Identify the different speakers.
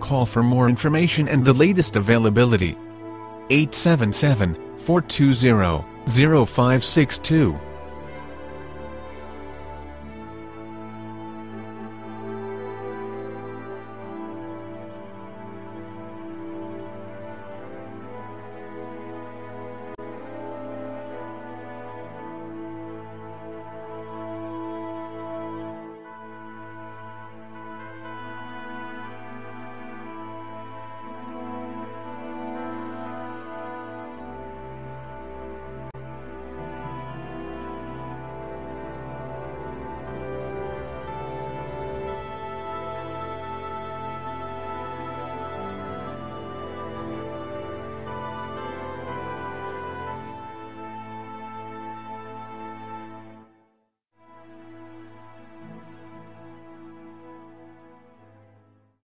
Speaker 1: call for more information and the latest availability. 877 420 0562